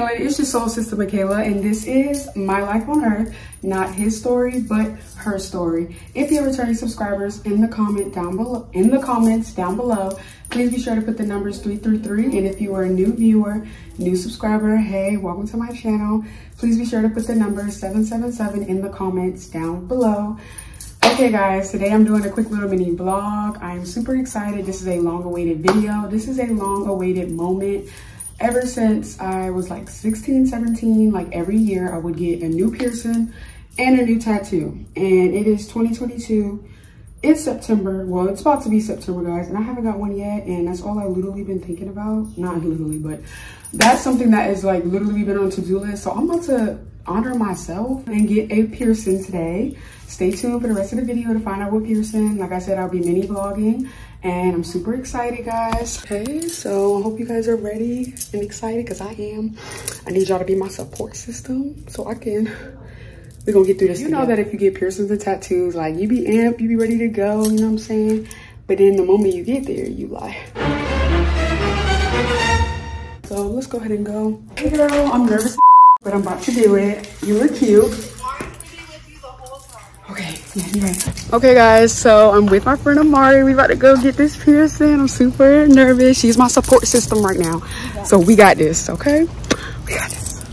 It's your soul sister Mekaila, and this is my life on earth. Not his story, but her story. If you're returning subscribers, in the comment down below, in the comments down below, please be sure to put the numbers three through three. And if you are a new viewer, new subscriber, hey, welcome to my channel. Please be sure to put the number 777 in the comments down below. Okay guys, today I'm doing a quick little mini vlog. I'm super excited. This is a long awaited video. This is a long awaited moment ever since I was like 16, 17, like every year I would get a new piercing and a new tattoo. And it is 2022. It's September. Well, it's about to be September, guys. And I haven't got one yet. And that's all I've literally been thinking about. Not literally, but that's something that is like literally been on to-do list. So I'm about to honor myself and get a piercing today. Stay tuned for the rest of the video to find out what piercing. Like I said, I'll be mini vlogging and I'm super excited guys. Okay, so I hope you guys are ready and excited because I am. I need y'all to be my support system so I can, we're gonna get through this. You together. know that if you get piercings and tattoos, like you be amped, you be ready to go, you know what I'm saying? But then the moment you get there, you lie. So let's go ahead and go. Hey girl, I'm nervous, but I'm about to do it. You look cute. Okay. Okay, guys, so I'm with my friend Amari. We about to go get this piercing. I'm super nervous. She's my support system right now. So we got this, okay? We got this.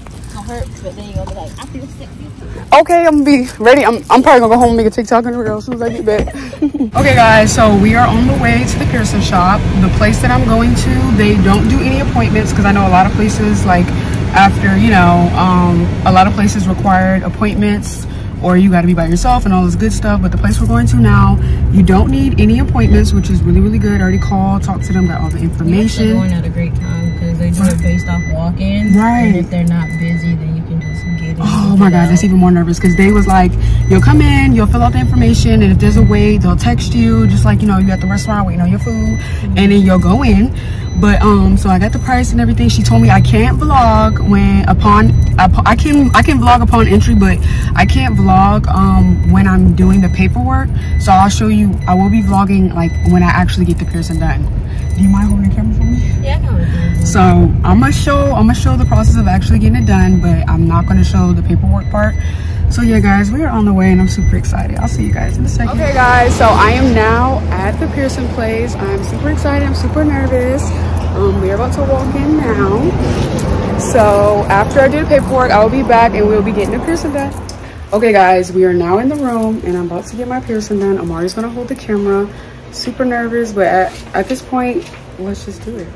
Okay, I'm gonna be ready. I'm, I'm probably gonna go home and make a TikTok and real as soon as I get back. okay, guys, so we are on the way to the piercing shop. The place that I'm going to, they don't do any appointments because I know a lot of places, like after, you know, um, a lot of places required appointments or you got to be by yourself and all this good stuff. But the place we're going to now, you don't need any appointments, which is really, really good. I already called, talked to them, got all the information. Going at a great time because they do it based off walk-ins Right. And if they're not busy, then you can just get in. Oh my God, that's even more nervous because they was like, you'll come in, you'll fill out the information, and if there's a wait, they'll text you, just like, you know, you at the restaurant waiting on your food, mm -hmm. and then you'll go in but um so i got the price and everything. She told me i can't vlog when upon i can i can vlog upon entry but i can't vlog um when i'm doing the paperwork. So i'll show you i will be vlogging like when i actually get the piercing done. Do you mind holding the camera for me? Yeah so i'm gonna show i'm gonna show the process of actually getting it done but i'm not going to show the paperwork part so yeah guys we are on the way and i'm super excited i'll see you guys in a second okay guys so i am now at the piercing place i'm super excited i'm super nervous um, we're about to walk in now. So after I do the paperwork, I will be back and we'll be getting the piercing done. Okay guys, we are now in the room and I'm about to get my piercing done. Amari's gonna hold the camera. Super nervous, but at, at this point, let's just do it.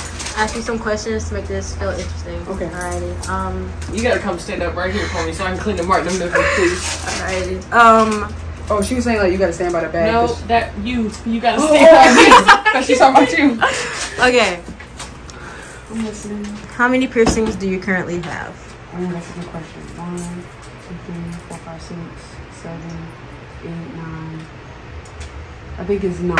Ask you some questions to make this feel interesting. Okay. Alrighty. Um. You gotta come stand up right here for me so I can clean the mark them nipples, please. Alrighty. Um. Oh, she was saying like you gotta stand by the bag. No, that you you gotta stand oh, by Because she's talking about you. Okay. I'm listening. How many piercings do you currently have? Oh, that's a good question. One, two, three, four, five, six, seven, eight, nine. I think it's nine.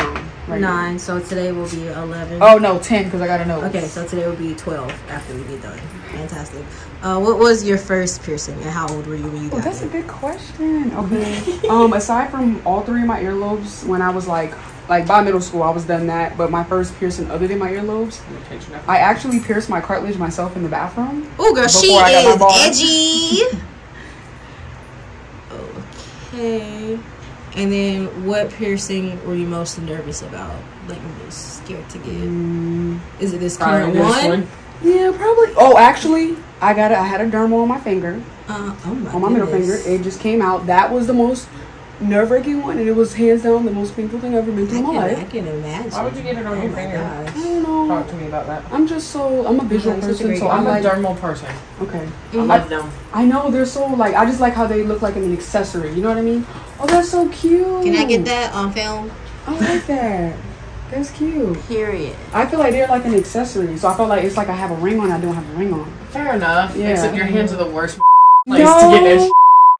Right nine. Now. So today will be eleven. Oh no, ten because I got to know. Okay, so today will be twelve after we get done. Fantastic. Uh, what was your first piercing and how old were you when you got oh, that's it? a good question. Okay. um, aside from all three of my earlobes, when I was like like by middle school, I was done that. But my first piercing, other than my earlobes, I actually pierced my cartilage myself in the bathroom. Oh, girl, she is edgy. okay. And then, what piercing were you most nervous about? Like, most scared to get? Mm, is it this current one? one? Yeah, probably. Oh, actually, I got it. I had a dermal on my finger. Uh, oh my on my goodness. middle finger. It just came out. That was the most nerve wracking one, and it was hands down the most painful thing I've ever been through in my life. I can imagine. Why would you get it on oh your finger? Gosh. I don't know. Talk to me about that. I'm just so I'm a visual person, so I'm, I'm a dermal person. Okay. Mm-hmm. I've known. I know they're so like I just like how they look like an accessory. You know what I mean? Oh, that's so cute. Can I get that on film? I like that. That's cute. Period. I feel like they're like an accessory, so I feel like it's like I have a ring on. I don't have a ring on. Fair enough. Yeah. Except your hands are the worst place no. to get this.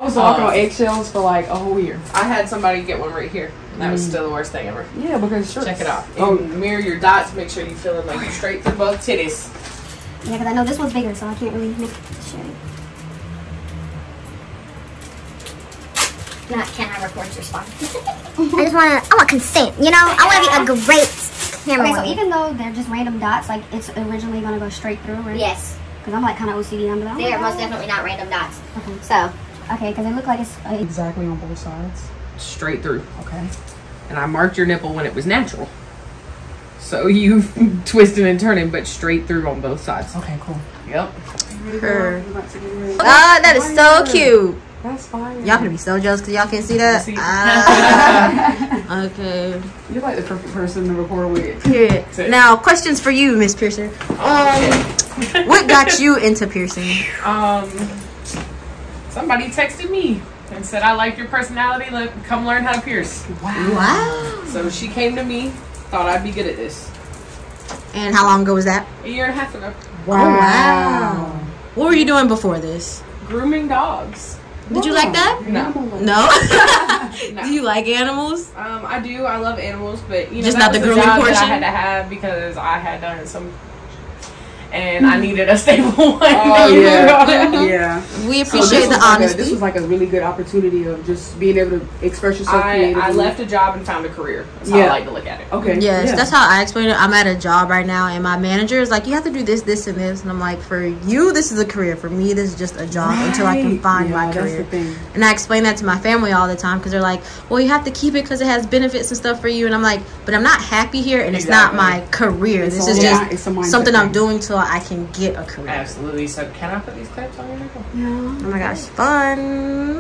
I was walking uh, on eggshells for like a whole year. I had somebody get one right here. That was mm. still the worst thing ever. Yeah, because check it out. Oh, mirror your dots. Make sure you feel it like you straight through both titties. Yeah, because I know this one's bigger, so I can't really make it show. Not can I record your spot? I just want to. I want consent. You know, I want to be a great camera. Okay, so wise. even though they're just random dots, like it's originally gonna go straight through, right? Yes, Because I'm like kind of OCD. I'm like, they are oh, most definitely not random dots. Okay. So, Okay, because it looked like it's. Uh, Exactly on both sides. Straight through. Okay. And I marked your nipple when it was natural. So you twisting and turning, but straight through on both sides. Okay, cool. Yep. Her. We're about to get ready. Ah, that is so cute. That's fine. Y'all gonna be so jealous because y'all can't see that. See? Ah, okay. You're like the perfect person to record with. Period. Now, questions for you, Miss Pearson. Um, what got you into piercing? Um, somebody texted me and said, I like your personality. Look, come learn how to pierce. Wow. So she came to me, thought I'd be good at this. And how long ago was that? A year and a half ago. Oh, wow. What were you doing before this? Grooming dogs. Did you like that? No. No. No. Do you like animals? Um, I do. I love animals, but you know, Just that not the grooming job that portion? I had to have because I had done some, and I needed a stable one. Oh yeah, yeah. We oh, appreciate was the like a, honesty. this was like a really good opportunity of just being able to express yourself I, creatively. I left a job and found a career. That's how I Yeah. like to look at it. Okay. Yes, yeah. that's how I explain it. I'm at a job right now, and my manager is like, "You have to do this, this, and this." And I'm like, "For you, this is a career. For me, this is just a job until I can find Yeah, my that's career." the thing. And I explain that to my family all the time because they're like, "Well, you have to keep it because it has benefits and stuff for you." And I'm like, "But I'm not happy here, and it's not my career. It's this is just mi- it's a something I'm doing doing till I can get a career." Absolutely. So, can I put these clips on your nipple? Oh my gosh, fun!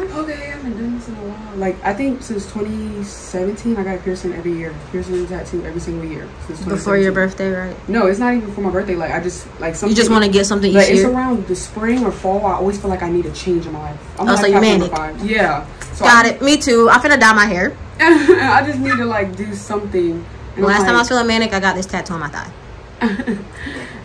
Okay, I've been doing this in a while. Like I think since 2017, I got a piercing every year. Piercing and tattoo every single year since Before your birthday, right? No, it's not even for my birthday. Like I just like something. You just want to get something Like each it's year. around the spring or fall. I always feel like I need a change in my life. I'm Oh, like so you half manic. five. Yeah. So Got I, it. Me too. I'm finna dye my hair. I just need to like do something. And Last I'm time I was like, feeling manic, I got this tattoo on my thigh.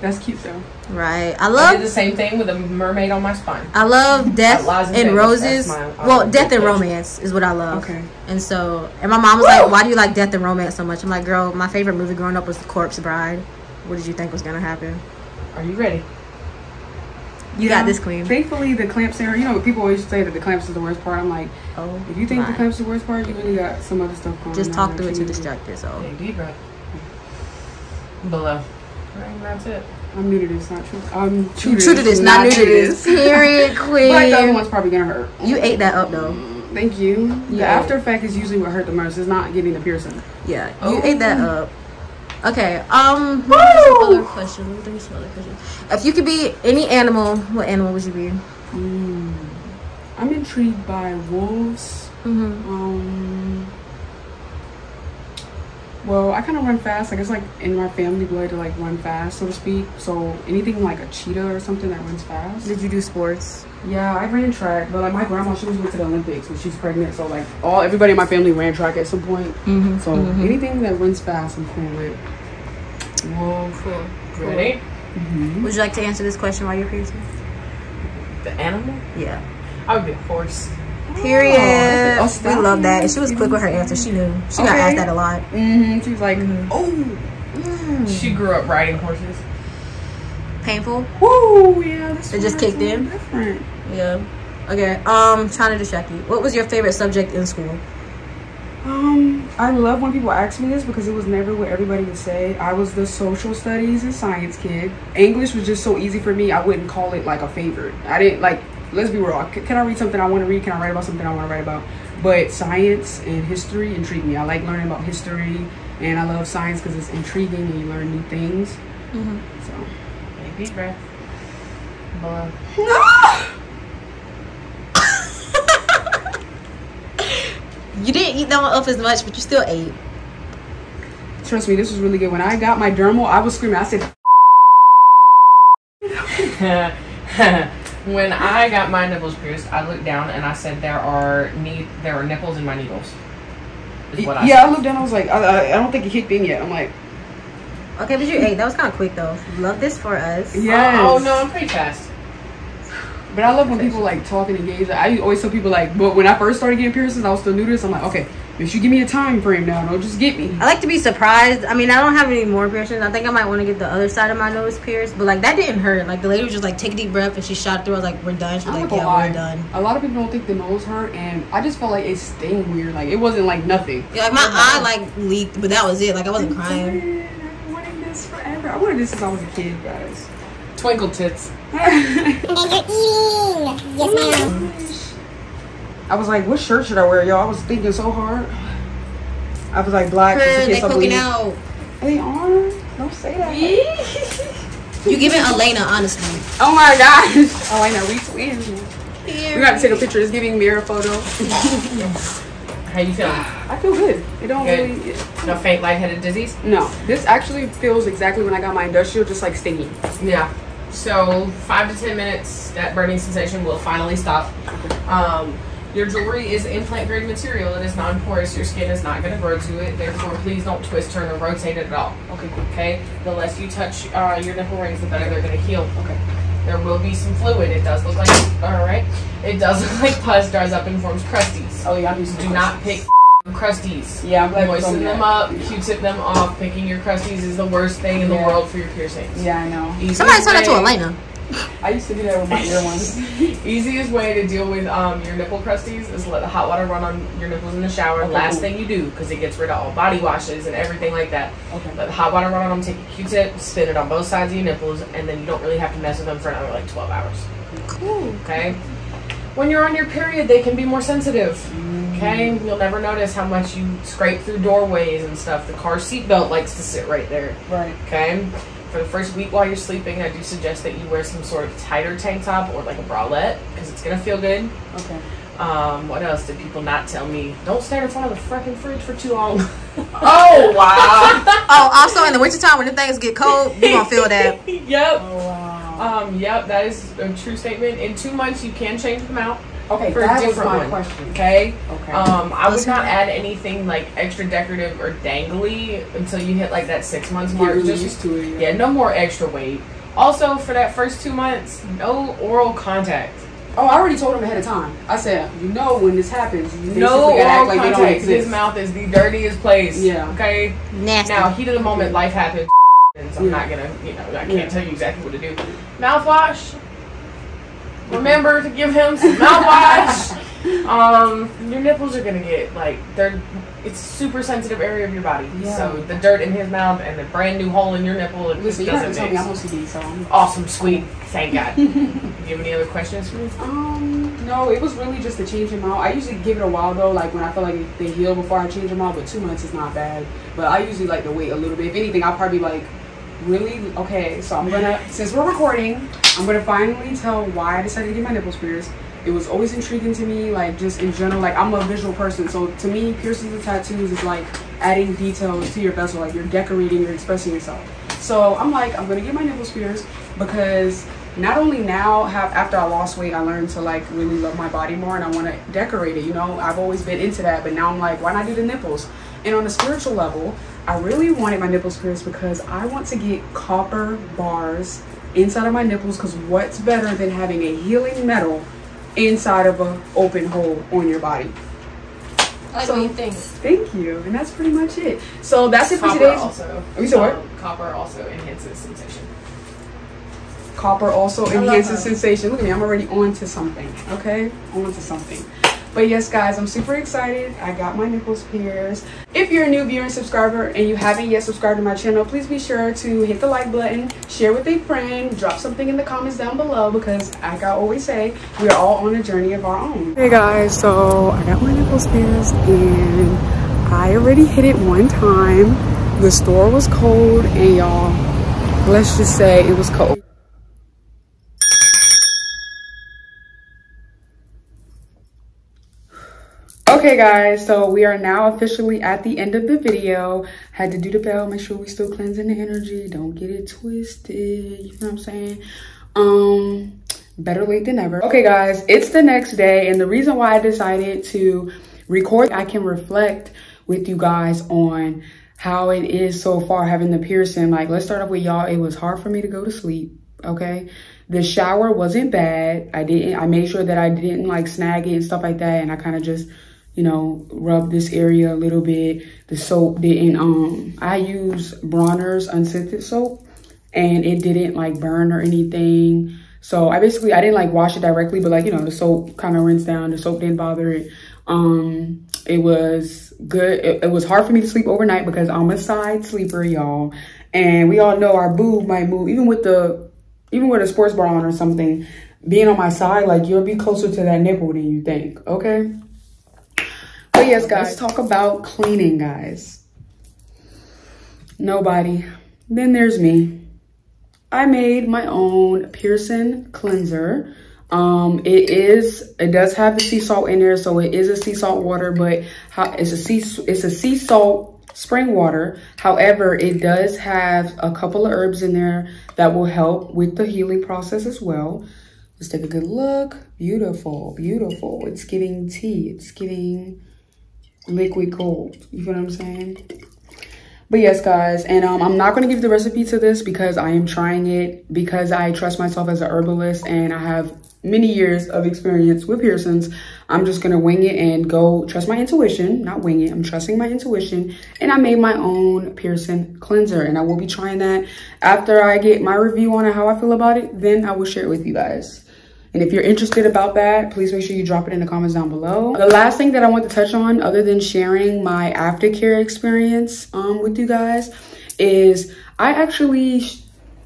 That's cute though. Right. I I love did the same thing with a mermaid on my spine. I love Death and Roses. my, well, Death and. Romance is what I love. Okay. And so, and my mom was like, "Why do you like Death and Romance so much?" I'm like, "Girl, my favorite movie growing up was The Corpse Bride. What did you think was gonna happen? Are you ready? You got this, queen." Thankfully, the clamps area. You know, people always say that the clamps is the worst part. I'm like, Oh, if you think my. the clamps is the worst part, you really got some other stuff going on. just talk that through it to distract yourself. Take deep breath. Below. And that's it. I'm new to this, not true. I'm True, to this, not new to this. Period, But the other one's probably gonna hurt. You ate that up though. Thank you. The Yeah. after effect is usually what hurt the most. It's not getting the piercing. Yeah, you Oh. ate that up. Okay. Um. Woo! Some other questions. Let me think of some other questions. If you could be any animal, what animal would you be? Mm. I'm intrigued by wolves. Mm-hmm. Um. Well, I kind of run fast. Like it's like in my family blood to like run fast, so to speak. So anything like a cheetah or something that runs fast. Did you do sports? Yeah, I ran track, but like my grandma, she was went to the Olympics when she's pregnant. So like all everybody in my family ran track at some point. Mm-hmm. So anything that runs fast, I'm cool with. Whoa, cool. Ready? Would you like to answer this question while you're piercing? The animal? Yeah. I would be a horse. Period. a we love that. And she was quick with her answer. She knew. She got asked that a lot. Mm-hmm. She was like, oh, She grew up riding horses. Painful. whoa, yeah. It just kicked in? Different. Yeah. Okay. Um, trying to distract you. What was your favorite subject in school? Um, I love when people ask me this because it was never what everybody would say. I was the social studies and science kid. English was just so easy for me. I wouldn't call it like a favorite. I didn't like. Let's be real. Can I read something I want to read? Can I write about something I want to write about? But science and history intrigue me. I like learning about history, and I love science because it's intriguing and you learn new things. Mm-hmm. So. Take a deep breath. Below. You didn't eat that one up as much, but you still ate. Trust me, this was really good. When I got my dermal, I was screaming. I said, when I got my nipples pierced, I looked down and I said, "There are need there are nipples in my needles." Is what I "Yeah." I looked down. I was like, I, I, I don't think it kicked in yet. I'm like, Okay, but you ate. That was kind of quick though. Love this for us. yes. Oh, oh, no, I'm pretty fast. But I love when people like talk and engage. I always tell people like, but when I first started getting piercings, I was still new to this. I'm like, okay, make sure you give me a time frame now. Don't just get me. I like to be surprised. I mean, I don't have any more piercings. I think I might want to get the other side of my nose pierced, but like that didn't hurt. Like the lady was just like, take a deep breath, and she shot through. I was like, we're done. She's I'm like, yeah, lie. we're done. A lot of people don't think the nose hurt, and I just felt like it sting weird. Like it wasn't like nothing. Yeah, like my eye like leaked, but that was it. Like I wasn't crying. I've wanted this forever. I wanted this since I was a kid, guys. Twinkle tits. I was like, what shirt should I wear, y'all? I was thinking so hard. I was like, black. just in Her, they case I poking bleed. out. They are. Don't say that. You giving Elena, honestly. Oh my gosh. Oh, I know. Retweet. We got to take a picture. It's giving mirror photo. How you feeling? I feel good. It don't Good. really. No faint lightheaded disease? No, this actually feels exactly when I got my industrial, just like stinging. Yeah. So five to ten minutes, that burning sensation will finally stop. Um, your jewelry is implant grade material. It is non-porous. Your skin is not going to grow to it. Therefore, please don't twist, turn, or rotate it at all. Okay. Okay. The less you touch uh, your nipple rings, the better they're going to heal. Okay. There will be some fluid. It does look like all right. It does look like pus dries up and forms crusties. Oh yeah, I'm used to Do not pick crusties. Yeah, I'm glad you told Moisten me them that. up. Q-tip them off. Picking your crusties is the worst thing in the world for your piercings. Yeah, I know. Easiest Somebody tell that to way- Elena. I used to do that with my ear ones. Easiest way to deal with um, your nipple crusties is let the hot water run on your nipples in the shower. Okay, Last thing you do, because it gets rid of all body washes and everything like that. Okay. Let the hot water run on them. Take a Q-tip, spin it on both sides of your nipples, and then you don't really have to mess with them for another like 12 hours. Cool. Okay. When you're on your period, they can be more sensitive. Okay, you'll never notice how much you scrape through doorways and stuff. The car seatbelt likes to sit right there. Right. Okay. For the first week while you're sleeping, I do suggest that you wear some sort of tighter tank top or like a bralette because it's gonna feel good. Okay. Um, what else did people not tell me? Don't stand in front of the freaking fridge for too long. Oh wow. Oh, also in the wintertime when the things get cold, you gonna feel that. yep. oh wow. Um, yep, that is a true statement. In two months, you can change them out. Okay, for a that was different my one. question. Okay. Okay. Um, I would not add anything like extra decorative or dangly until you hit like that six months mark. Get really Just used to it. yeah, no more extra weight. Also, for that first two months, no oral contact. Oh, I already told him ahead of time. I said, you know, when this happens, you No basically act oral like they contact. His mouth is the dirtiest place. Yeah. Okay. Nasty. Now, heat of the moment, life happens. And so I'm Yeah. not gonna, you know, I can't Yeah. tell you exactly what to do. Mouthwash. Remember to give him some mouthwash. um, your nipples are gonna get like they're. It's super sensitive area of your body. Yeah. So the dirt in his mouth and the brand new hole in your nipple, it Listen, just you doesn't to tell me mix. I'm OCD, so I'm Awesome, sweet. Thank God. you have any other questions for me? Um, no, it was really just to change them out. I usually give it a while though, like when I feel like they heal before I change them out, but two months is not bad. But I usually like to wait a little bit. If anything, I'll probably like, really? Okay, so I'm gonna, since we're recording, I'm gonna finally tell why I decided to get my nipples pierced. It was always intriguing to me, like just in general, like I'm a visual person. So to me, piercings and tattoos is like adding details to your vessel, like you're decorating, you're expressing yourself. So I'm like, I'm gonna get my nipples pierced because not only now have after I lost weight, I learned to like really love my body more and I want to decorate it. You know, I've always been into that, but now I'm like, why not do the nipples? And on a spiritual level, I really wanted my nipples pierced because I want to get copper bars inside of my nipples. Because what's better than having a healing metal inside of an open hole on your body? I So- think? Thank you, and that's pretty much it. So that's it for Copper today's. also. You said what? um, Copper also enhances sensation. Copper also enhances sensation. Look at me, I'm already on to something. Okay, on to something. But yes, guys, I'm super excited. I got my nipples pierced. If you're a new viewer and subscriber and you haven't yet subscribed to my channel, please be sure to hit the like button, share with a friend, drop something in the comments down below because, like I always say, we are all on a journey of our own. Hey guys, so I got my nipples pierced and I already hit it one time. The store was cold and y'all, let's just say it was cold. Okay guys, so we are now officially at the end of the video. Had to do the bell, make sure we still cleansing the energy. Don't get it twisted, you know what I'm saying? Um, better late than never. Okay guys, it's the next day and the reason why I decided to record, I can reflect with you guys on how it is so far having the piercing. Like, let's start off with y'all. It was hard for me to go to sleep, okay? The shower wasn't bad. I didn't, I made sure that I didn't like snag it and stuff like that. And I kind of just, you know, rub this area a little bit. The soap didn't, um, I use Bronner's unscented soap and it didn't like burn or anything. So I basically, I didn't like wash it directly, but like, you know, the soap kind of rinsed down. The soap didn't bother it. Um, it was good. It, it was hard for me to sleep overnight because I'm a side sleeper, y'all. And we all know our boob might move, even with the, even with a sports bra on or something, being on my side, like you'll be closer to that nipple than you think, okay? But yes, guys, let's talk about cleaning, guys. Nobody. Then there's me. I made my own piercing cleanser. Um, it is, it does have the sea salt in there, so it is a sea salt water, but it's a sea, it's a sea salt spring water. However, it does have a couple of herbs in there that will help with the healing process as well. Let's take a good look. Beautiful, beautiful. It's giving tea. It's giving liquid gold. You feel what I'm saying? But yes, guys, and um, I'm not going to give the recipe to this because I am trying it because I trust myself as a herbalist and I have many years of experience with piercing's. I'm just going to wing it and go trust my intuition, not wing it. I'm trusting my intuition. And I made my own Pearson cleanser and I will be trying that after I get my review on how I feel about it. Then I will share it with you guys. And if you're interested about that, please make sure you drop it in the comments down below. The last thing that I want to touch on, other than sharing my aftercare experience um, with you guys, is I actually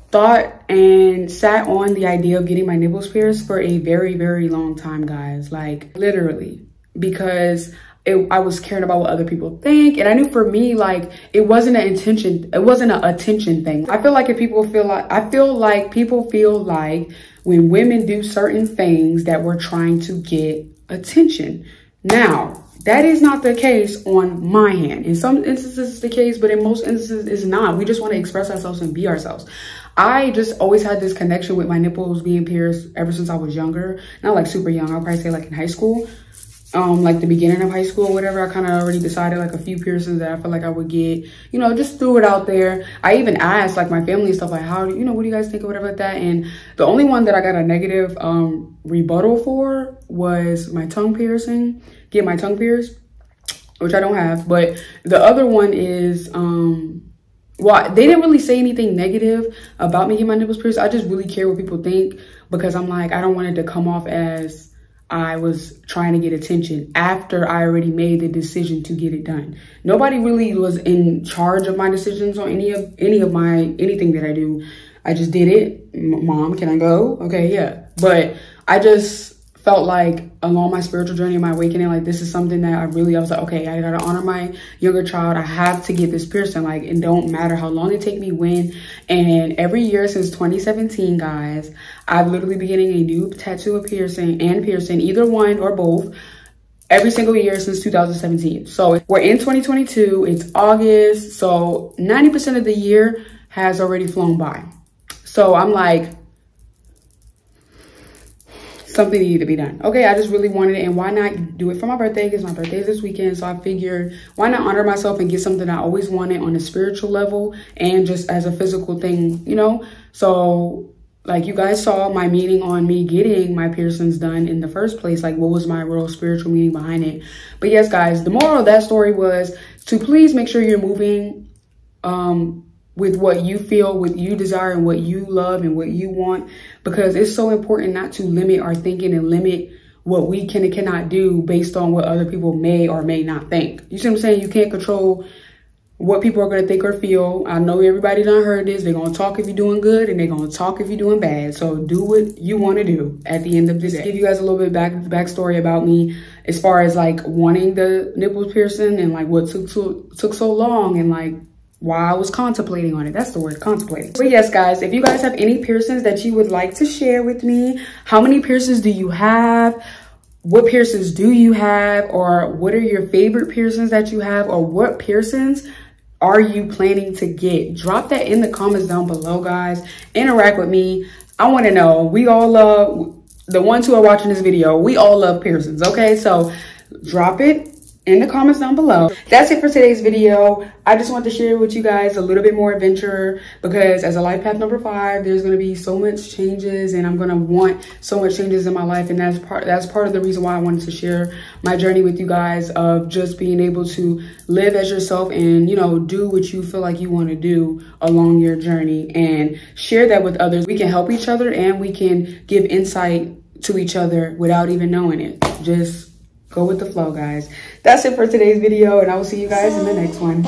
thought and sat on the idea of getting my nipples pierced for a very, very long time, guys. Like literally, because it, I was caring about what other people think. And I knew for me, like, it wasn't an intention, it wasn't an attention thing. I feel like if people feel like, I feel like people feel like when women do certain things that we're trying to get attention. Now, that is not the case on my hand. In some instances it's the case, but in most instances it's not. We just want to express ourselves and be ourselves. I just always had this connection with my nipples being pierced ever since I was younger. Not like super young, I'll probably say like in high school um like the beginning of high school whatever i kind of already decided like a few piercings that i felt like i would get. You know just threw it out there. I even asked like my family and stuff like how do you know what do you guys think or whatever like that? And the only one that i got a negative um rebuttal for was my tongue piercing get my tongue pierced which i don't have. But the other one is um well, they didn't really say anything negative about me getting my nipples pierced. I just really care what people think because I'm like, I don't want it to come off as I was trying to get attention after I already made the decision to get it done. Nobody really was in charge of my decisions on any of any of my anything that I do. I just did it. Mom, can I go? Okay, yeah. But I just felt like along my spiritual journey and my awakening, like this is something that I really, I was like, okay, I gotta honor my younger child. I have to get this piercing. Like, it don't matter how long it take me when. And every year since 2017, guys, I've literally been getting a new tattoo of piercing and piercing, either one or both every single year since 2017. So we're in 2022, it's August. So 90% of the year has already flown by. So I'm like, something needed to be done. Okay, I just really wanted it and why not do it for my birthday because my birthday is this weekend. So I figured why not honor myself and get something I always wanted on a spiritual level and just as a physical thing, you know? So like you guys saw my meaning on me getting my piercings done in the first place. Like what was my real spiritual meaning behind it? But yes, guys, the moral of that story was to please make sure you're moving um, with what you feel, what you desire and what you love and what you want, because it's so important not to limit our thinking and limit what we can and cannot do based on what other people may or may not think. You see what I'm saying? You can't control what people are going to think or feel. I know everybody done heard this. They're going to talk if you're doing good and they're going to talk if you're doing bad. So do what you want to do at the end of the day. Give you guys a little bit back backstory about me as far as like wanting the nipples piercing and like what took so, took so long and like while I was contemplating on it. That's the word, contemplating. But yes, guys, if you guys have any piercings that you would like to share with me, how many piercings do you have? What piercings do you have? Or what are your favorite piercings that you have? Or what piercings are you planning to get? Drop that in the comments down below, guys. Interact with me. I want to know. We all love, the ones who are watching this video, we all love piercings, okay? So drop it in the comments down below. That's it for today's video. I just want to share with you guys a little bit more adventure because as a life path number five, there's going to be so much changes and I'm going to want so much changes in my life. And that's part, that's part of the reason why I wanted to share my journey with you guys of just being able to live as yourself and, you know, do what you feel like you want to do along your journey and share that with others. We can help each other and we can give insight to each other without even knowing it. Just go with the flow, guys. That's it for today's video, and I will see you guys in the next one.